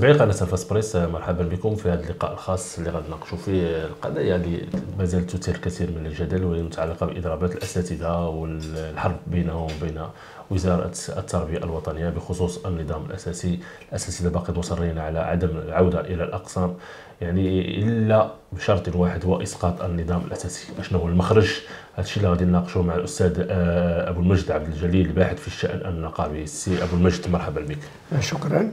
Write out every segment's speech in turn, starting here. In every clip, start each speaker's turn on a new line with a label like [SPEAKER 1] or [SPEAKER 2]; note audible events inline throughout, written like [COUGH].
[SPEAKER 1] متابعي قناة الفاسبريس مرحبا بكم في هذا اللقاء الخاص اللي غنناقشوا فيه القضايا اللي ما زالت تثير الكثير من الجدل وهي متعلقة بإضرابات الأساتذة والحرب بينهم وبين وزارة التربية الوطنية بخصوص النظام الأساسي الاساتذه باقي مصرين على عدم العودة إلى الأقسام. يعني إلا بشرط واحد هو إسقاط النظام الأساسي. شنو هو المخرج؟ هذا الشيء اللي غادي نناقشوا مع الأستاذ آه، أبو المجد عبد الجليل الباحث في الشأن النقابي. سي أبو المجد مرحبا بك.
[SPEAKER 2] شكرا.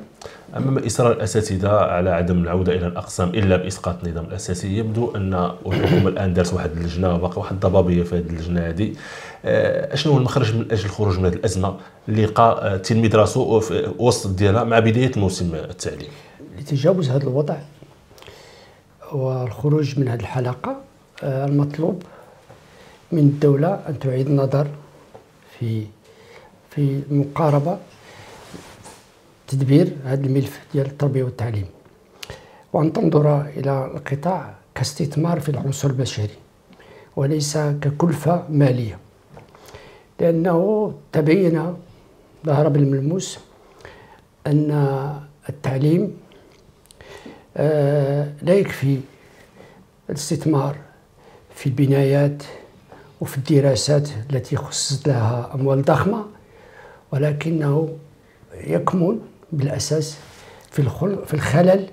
[SPEAKER 1] اما إصرار الاساتذه على عدم العودة إلى الأقسام إلا بإسقاط النظام الأساسي يبدو أن الحكومة الآن دارت واحد اللجنة وباقي واحد الضبابية في هذه اللجنة هذه. آه، شنو هو المخرج من أجل الخروج من هذه الأزمة؟ اللي لقى التلميذ راسو في وسط ديالها مع بداية موسم التعليم
[SPEAKER 2] لتجاوز هذا الوضع والخروج من هذه الحلقة آه، المطلوب من الدولة أن تعيد النظر في في المقاربة تدبير هذا الملف ديال التربية والتعليم. وأن تنظر إلى القطاع كاستثمار في العنصر البشري وليس ككلفة مالية. لأنه تبين ظهر بالملموس أن التعليم آه، لا يكفي الاستثمار في البنايات وفي الدراسات التي خصصت لها أموال ضخمة ولكنه يكمن بالأساس في في الخلل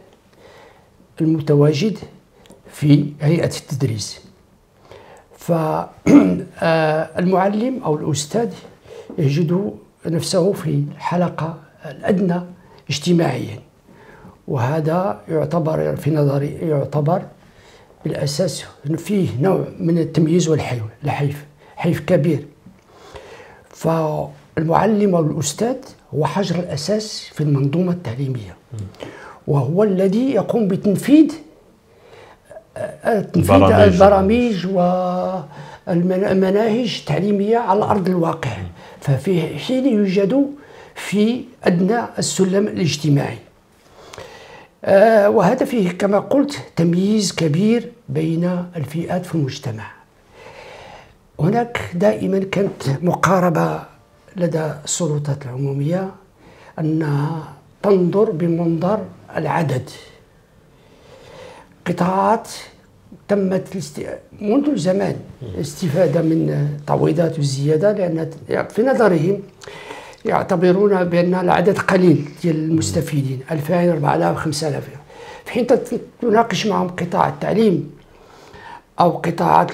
[SPEAKER 2] المتواجد في هيئة التدريس. فالمعلم [CLEARS THROAT] أو الأستاذ يجد نفسه في الحلقة الأدنى اجتماعيا. وهذا يعتبر في نظري يعتبر بالأساس فيه نوع من التمييز والحيف حيف كبير. فالمعلم أو الأستاذ هو حجر الأساس في المنظومة التعليمية. وهو الذي يقوم بتنفيذ تنفيذ البرامج والمناهج التعليمية على أرض الواقع. ففي حين يوجد في أدنى السلم الاجتماعي. آه، وهذا فيه كما قلت تمييز كبير بين الفئات في المجتمع. هناك دائما كانت مقاربة لدى السلطات العمومية أنها تنظر بمنظر العدد. قطاعات تمت منذ زمان الاستفادة من تعويضات والزيادة لأن في نظرهم يعتبرون بأن العدد قليل ديال المستفيدين 2000 4000 5000 في حين تناقش معهم قطاع التعليم أو قطاعات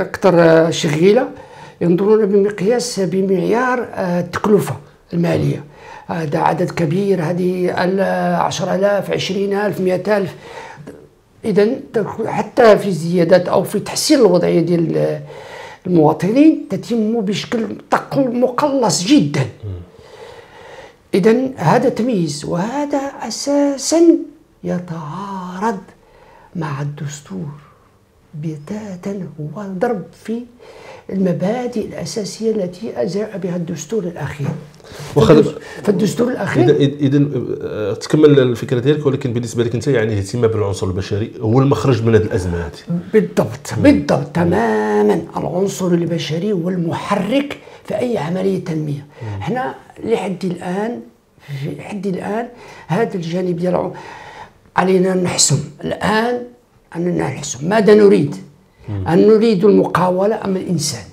[SPEAKER 2] أكثر شغيله ينظرون بمقياس بمعيار آه، التكلفة المالية. هذا عدد كبير هذه 10000 20000 100000 اذا حتى في الزيادات أو في تحسين الوضعية ديال المواطنين تتم بشكل مقلص جدا. اذا هذا تمييز وهذا أساسا يتعارض مع الدستور بتاتا هو ضرب في المبادئ الأساسية التي جاء بها الدستور الأخير. فالدستور الاخير
[SPEAKER 1] اذا آه، تكمل الفكرة ديالك ولكن بالنسبة لك أنت يعني الاهتمام بالعنصر البشري هو المخرج من هذه الأزمة هذه.
[SPEAKER 2] بالضبط بالضبط تماما. العنصر البشري هو المحرك في أي عملية تنمية. إحنا لحد الان لحد الآن هذا الجانب ديال علينا نحسم. الآن أننا نحسم. ماذا نريد؟ هل نريد المقاولة أم الإنسان؟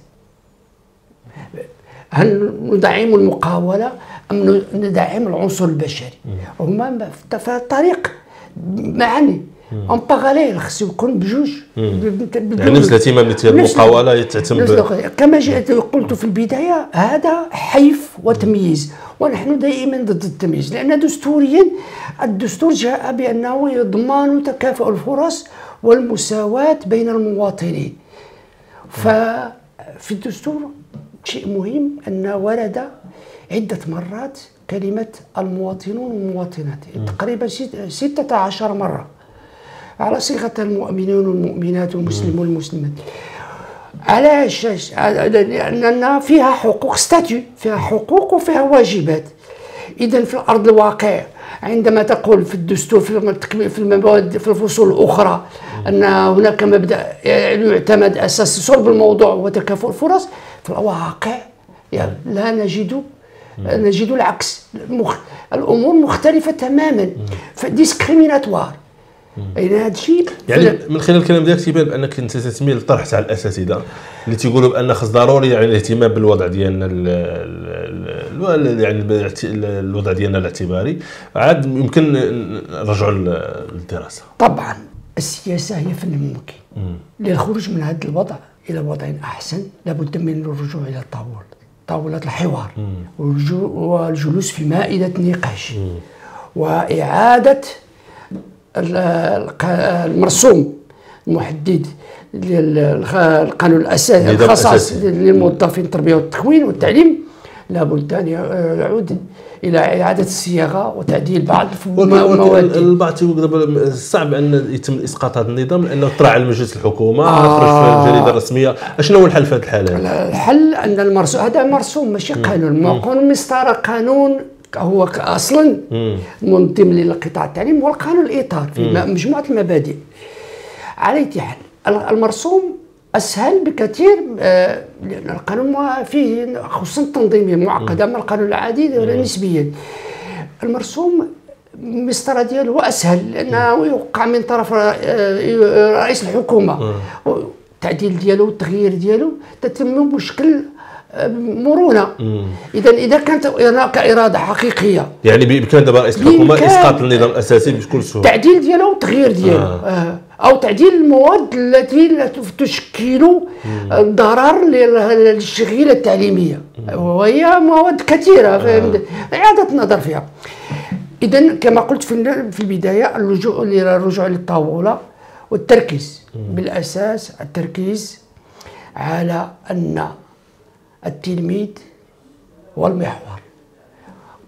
[SPEAKER 2] هل ندعم المقاولة أم ندعم العنصر البشري؟ هما في الطريق معني اون باغاليل خصو يكون بجوج.
[SPEAKER 1] يعني نفس الاهتمام ديال المقاوله تعتمد
[SPEAKER 2] كما جئت قلت في البداية هذا حيف وتمييز. ونحن دائما ضد التمييز. لأن دستوريا الدستور جاء بأنه يضمن تكافؤ الفرص والمساواة بين المواطنين. ففي الدستور شيء مهم أن ورد عدة مرات كلمة المواطنون والمواطنات تقريبا 16 مرة على صيغة المؤمنون والمؤمنات والمسلمون والمسلمات. علاش لأننا فيها حقوق ستاتيو فيها حقوق وفيها واجبات. إذا في الأرض الواقع عندما تقول في الدستور في المواد في الفصول الأخرى أن هناك مبدأ يعتمد أساس صلب الموضوع وتكافؤ الفرص. في الواقع يعني لا نجد نجد العكس. مخ... الأمور مختلفة تماما. ديسكريميناتوار يعني هذا الشيء؟
[SPEAKER 1] يعني من خلال الكلام ديالك تيبان بأنك أنت تتميل للطرح تاع الأساتذة اللي تيقولوا بأن خص ضروري يعني الاهتمام بالوضع ديالنا يعني الوضع ديالنا الاعتباري. عاد يمكن نرجعوا للدراسة.
[SPEAKER 2] طبعا. السياسة هي فن ممكن. للخروج من هذا الوضع إلى وضع أحسن. لابد من الرجوع إلى الطاولة. طاولة الحوار. والجلوس في مائدة النقاش وإعادة المرسوم. المحدد القانون الأساسي الخاص للموظفين التربية والتكوين والتعليم. لابد أن يعود إلى إعادة الصياغة وتعديل بعض
[SPEAKER 1] المواد. البعض تيقول صعب أن يتم إسقاط هذا النظام لأنه طرح على مجلس الحكومة آه. خرج في الجريدة الرسمية. أشنو هو الحل في هذه الحاله؟
[SPEAKER 2] الحل أن المرسوم هذا مرسوم ماشي قانون. قانون مسطرة قانون هو أصلا منظم للقطاع التعليم هو القانون الإطار في مجموعة المبادئ. على حال المرسوم أسهل بكثير آه، لأن القانون فيه خصوصا التنظيميه معقدة اما القانون العادي نسبيا. المرسوم المسطرة ديالو أسهل لأنه يوقع من طرف آه، رئيس الحكومة. التعديل ديالو والتغيير ديالو تتم بشكل مرونة. اذا إذا كانت هناك اراده حقيقية.
[SPEAKER 1] يعني بامكان دابا رئيس الحكومة إسقاط النظام الأساسي بكل سهولة.
[SPEAKER 2] تعديل ديالو وتغيير ديالو. آه. آه. أو تعديل المواد التي تشكل ضرر للشغيلة التعليمية. وهي مواد كثيرة. آه. إعادة النظر فيها. اذا كما قلت في في البداية اللجوء للرجوع للطاولة والتركيز. بالأساس التركيز على أن التلميذ هو المحور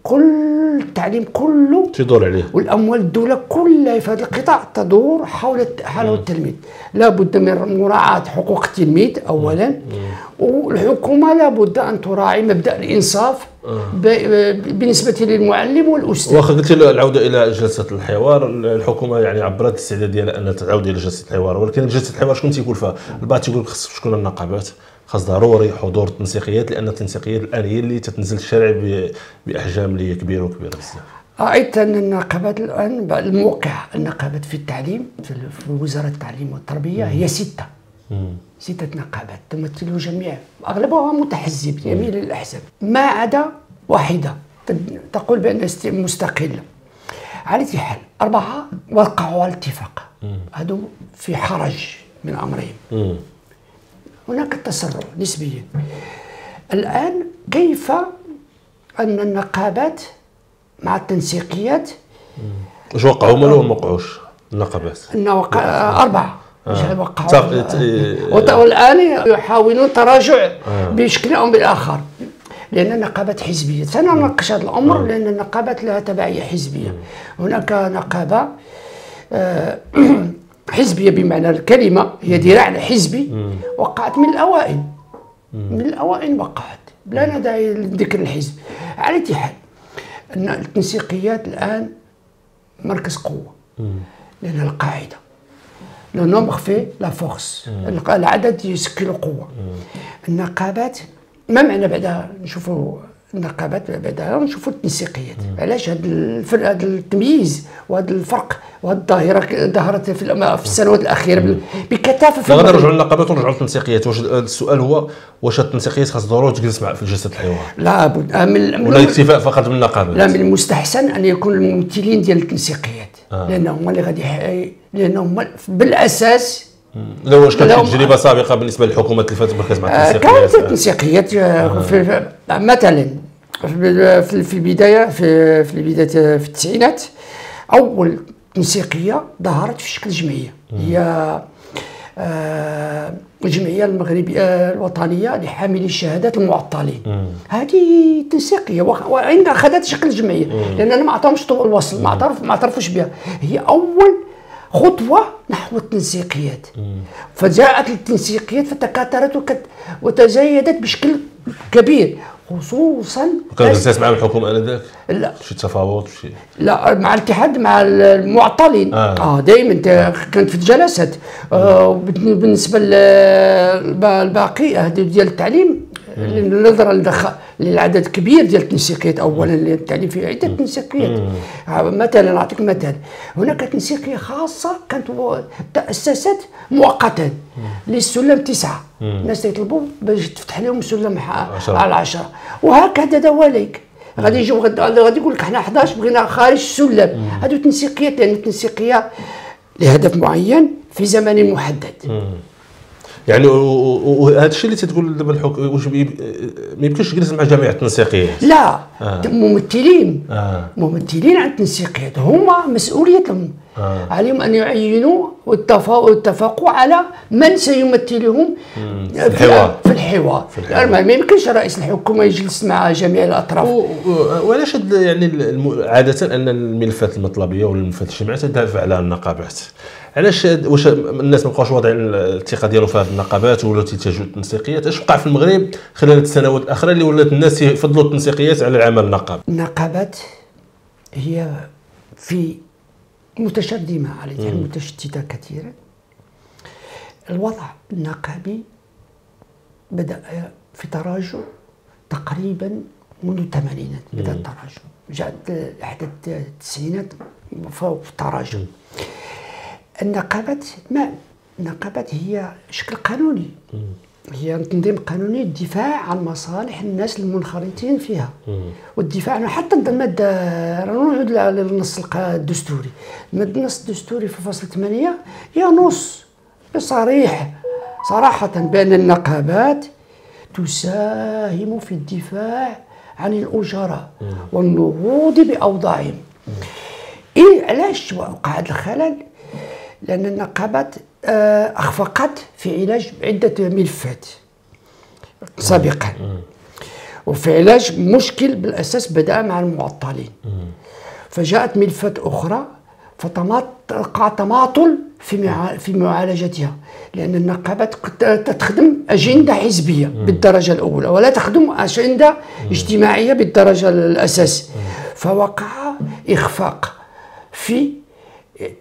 [SPEAKER 2] كل التعليم كله
[SPEAKER 1] تدور عليه.
[SPEAKER 2] والأموال الدولة كلها في هذا القطاع تدور حول حول التلميذ. لابد من مراعاة حقوق التلميذ اولا. والحكومة لابد أن تراعي مبدأ الإنصاف. بالنسبة للمعلم والأستاذ.
[SPEAKER 1] واخا قلت العودة إلى جلسة الحوار الحكومة يعني عبرت الاستعداد ديالها انها تعود إلى جلسة الحوار. ولكن جلسة الحوار شكون تيقول فيها؟ البعض تيقول خص شكون النقابات؟ خاص ضروري حضور التنسيقيات لأن التنسيقيات الآن هي اللي تتنزل الشارع بأحجام اللي كبيرة وكبيرة بزاف.
[SPEAKER 2] رأيت أن النقابات الآن الموقعه النقابات في التعليم في وزارة التعليم والتربية هي ستة. ستة نقابات تمثل جميع. أغلبها متحزب يميل للأحزاب ما عدا واحدة تقول بأنها مستقلة على أي حال أربعة وقعوا على الاتفاق. هذو في حرج من أمرهم هناك تسرع نسبيا. الآن كيف أن النقابات مع التنسيقيات
[SPEAKER 1] واش وقعوا ولا ما وقعوش النقابات؟
[SPEAKER 2] وقع أربعة. آه. وقعوا والآن يحاولون تراجع آه. بشكل أو بالآخر. لأن النقابات حزبية. سنناقش هذا الأمر آه. لأن النقابات لها تبعية حزبية. هناك نقابة آه حزبية بمعنى الكلمة هي ذراع حزبي وقعت من الأوائل. من الأوائل وقعت. لا داعي لذكر الحزب. على أي حال أن التنسيقيات الآن مركز قوة لأن القاعدة. le nombre fait la force العدد يشكل قوة. النقابات ما معنى بعدها؟ نشوفوا النقابات بعدها نشوفوا التنسيقيات. علاش هذا هذا التمييز وهذا الفرق وهذه الظاهرة ظهرت في, في السنوات الأخيرة بكثافة
[SPEAKER 1] في نرجعوا للنقابات ونرجعوا للتنسيقيات واش السؤال هو واش التنسيقيات خاص ضروري تجلس مع في جلسة الحوار؟
[SPEAKER 2] لا بد
[SPEAKER 1] آه، من ولا الاكتفاء فقط بالنقابات
[SPEAKER 2] لا من المستحسن أن يكون الممثلين ديال التنسيقيات. آه. لانهم هما اللي غادي لانهم بالأساس
[SPEAKER 1] لا واش كانت تجربة سابقة بالنسبة للحكومات اللي فاتت مركز مع
[SPEAKER 2] التنسيقيات كانت التنسيقيات آه. مثلا في البداية في في البداية في التسعينات أول موسيقيه ظهرت في شكل جمعية. هي آه الجمعية المغربية الوطنية لحاملي الشهادات المعطلين. هذه تنسيقية وعند اخذت شكل جمعية. لأن ما عطاهمش طرق الوصل ما اعترفوش بها. هي أول خطوة نحو التنسيقيات. فجاءت التنسيقيات فتكاثرت وتزايدت بشكل كبير خصوصا
[SPEAKER 1] كان جلست مع الحكومة آنذاك؟ لا. شي تفاوض شي
[SPEAKER 2] لا مع الاتحاد مع المعطلين. آه, آه دائما كانت في الجلسات. آه بالنسبة للباقي ديال التعليم نظرا للعدد كبير ديال التنسيقيات. اولا التعليم فيه عدة تنسيقيات. مثلا نعطيك مثال. هناك تنسيقية خاصة كانت تأسست مؤقتا للسلم تسعة. الناس يطلبوا باش تفتح لهم سلم على عشرة. وهكذا دواليك. غادي يجيو غادي يقول لك إحنا 11 بغينا خارج السلم. هذو تنسيقيات لأن التنسيقية لهدف معين في زمن محدد.
[SPEAKER 1] يعني وهذا الشيء اللي تتقول دابا الحكم واش ما يمكنش تجلس مع جميع التنسيقيات
[SPEAKER 2] لا آه. ممثلين آه. ممثلين عن التنسيقيات هما مسؤوليتهم آه. عليهم أن يعينوا ويتفقوا على من سيمثلهم
[SPEAKER 1] في الحوار
[SPEAKER 2] في الحوار, في الحوار. ما يمكنش رئيس الحكومة يجلس مع جميع الأطراف
[SPEAKER 1] وعلاش يعني عادة أن الملفات المطلبية والملفات الاجتماعية تدافع على النقابات علاش واش الناس ما بقاوش واضعين الثقة ديالهم في هذه النقابات ولاو تيتجهوا التنسيقيات؟ اش وقع في المغرب خلال السنوات الاخيره اللي ولات الناس يفضلوا التنسيقيات على العمل النقابي؟
[SPEAKER 2] النقابات هي في متشدمة على متشتتة كثيرا الوضع النقابي بدأ في تراجع تقريبا منذ الثمانينات بدأ التراجع. جاءت احدى التسعينات فوق التراجع النقابات ما النقابات هي شكل قانوني. هي تنظيم قانوني الدفاع عن مصالح الناس المنخرطين فيها. والدفاع حتى المادة نعود للنص الدستوري. النص الدستوري في فصل 8 هي نص. صريح. صراحة بأن النقابات تساهم في الدفاع عن الأجراء والنهوض بأوضاعهم. إيه علاش وقع هذا الخلل؟ لأن النقابات آه، أخفقت في علاج عدة ملفات سابقا. وفي علاج مشكل بالأساس بدأ مع المعطلين. فجاءت ملفات أخرى فتقع تماطل في في معالجتها. لأن النقابات تخدم أجندة حزبية بالدرجة الأولى ولا تخدم أجندة اجتماعية بالدرجة الأساس. فوقع إخفاق في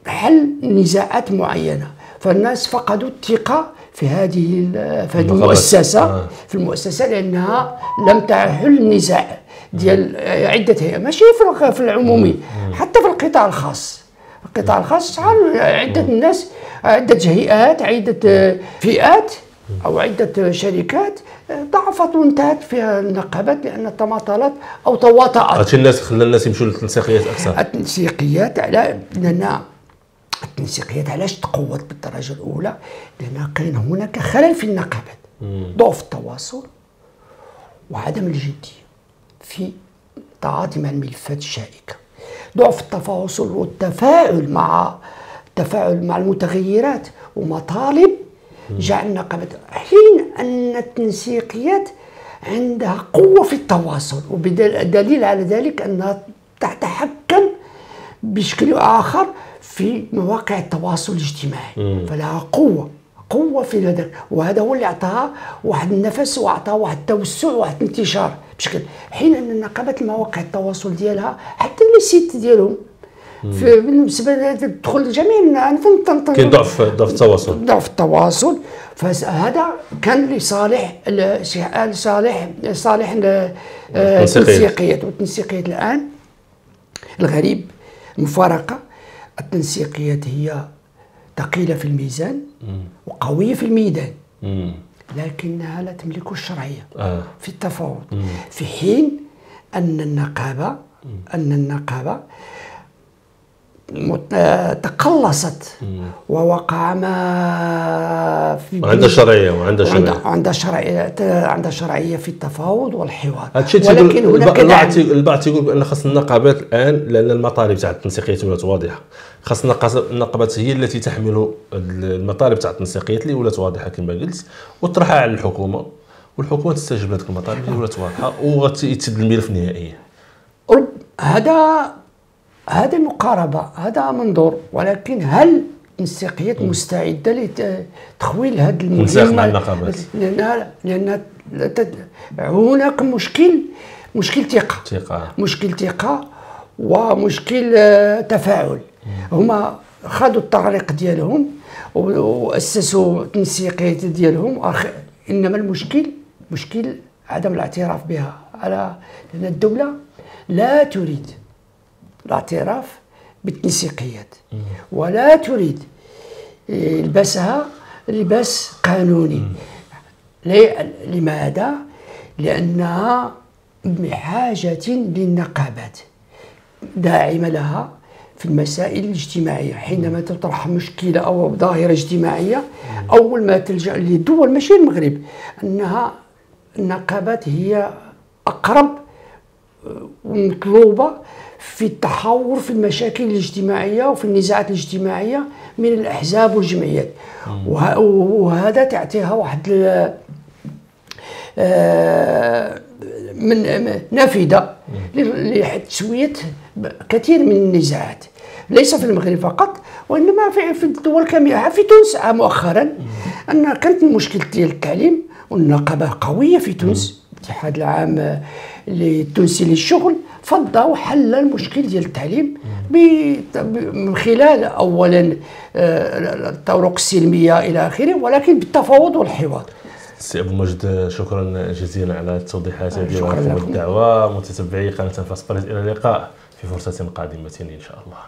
[SPEAKER 2] حل نزاعات معينة؟ فالناس فقدوا الثقة في هذه في هذه المؤسسة آه. في المؤسسة لأنها لم تحل النزاع ديال عدة هي ماشي في العمومي حتى في القطاع الخاص. القطاع الخاص عدة الناس عدة هيئات عدة فئات أو عدة شركات ضعفت وانتهت فيها النقابات لأن تماطلت أو تواطات
[SPEAKER 1] هادشي الناس خلى الناس يمشوا للتنسيقيات أكثر.
[SPEAKER 2] التنسيقيات على لأن التنسيقيات علاش تقوت بالدرجة الأولى؟ لأن كان هناك خلل في النقابات. ضعف التواصل وعدم الجدية في التعاطي مع الملفات الشائكة. ضعف التواصل والتفاعل مع التفاعل مع المتغيرات ومطالب جعل النقابات. حين أن التنسيقيات عندها قوة في التواصل ودليل على ذلك أنها تتحكم بشكل آخر في مواقع التواصل الاجتماعي. فلها قوة قوة في هذا وهذا هو اللي أعطاها واحد النفس وأعطاها واحد التوسع واحد الانتشار بشكل. حين أن النقابات المواقع التواصل ديالها حتى لي سيت ديالهم بالنسبة تدخل جميع
[SPEAKER 1] كاين ضعف ضعف التواصل.
[SPEAKER 2] ضعف التواصل. فهذا كان لصالح لصالح صالح التنسيقيات والتنسيقيات الآن. الغريب المفارقه التنسيقيات هي ثقيلة في الميزان وقوية في الميدان. لكنها لا تملك الشرعية آه. في التفاوض. في حين أن النقابة أن النقابة تقلصت ووقع ما
[SPEAKER 1] في وعندها شرعيه وعندها شرعيه
[SPEAKER 2] عندها شرعيه عندها شرعيه في التفاوض والحوار.
[SPEAKER 1] ولكن هناك البعض البعض تيقول بأن خاص النقابات الآن لأن المطالب تاع التنسيقيات ولات واضحة. خاص النقابات هي التي تحمل المطالب تاع التنسيقيات اللي ولات واضحة كما قلت وتطرحها على الحكومة. والحكومة تستجيب لهذيك المطالب اللي ولات واضحة وغتسد الملف نهائيا.
[SPEAKER 2] هذا هذه مقاربة هذا منظور ولكن هل التنسيقيات مستعدة لتخويل هذه
[SPEAKER 1] المهمة
[SPEAKER 2] لأن لأن هناك مشكل مشكل ثقة.
[SPEAKER 1] ثقة.
[SPEAKER 2] مشكل ثقة ومشكل آه، تفاعل. هما خذوا الطريق ديالهم وأسسوا التنسيقيات ديالهم إنما المشكل مشكل عدم الاعتراف بها. على لأن الدولة لا تريد الاعتراف بالتنسيقيات. ولا تريد لبسها لباس قانوني. لماذا؟ لأنها بحاجة للنقابات. داعمة لها في المسائل الاجتماعية. حينما تطرح مشكلة أو ظاهرة اجتماعية أول ما تلجأ للدول ماشي المغرب أنها النقابات هي أقرب ومطلوبة في التحور في المشاكل الاجتماعية وفي النزاعات الاجتماعية من الأحزاب والجمعيات. وهذا تعطيها واحد آه، من نافذة لتسوية كثير من النزاعات. ليس في المغرب فقط وإنما في في الدول كامله في تونس مؤخرا أن كانت المشكل ديال التعليم والنقابة قوية في تونس. الاتحاد العام التونسي للشغل فضى وحل المشكل ديال التعليم من خلال اولا آه، الطرق السلمية إلى آخره ولكن بالتفاوض والحوار.
[SPEAKER 1] سي أبو مجد شكرا جزيلا على التوضيحات هذه والدعوه متتبعي قناة فاس إلى اللقاء في فرصة قادمة إن شاء الله.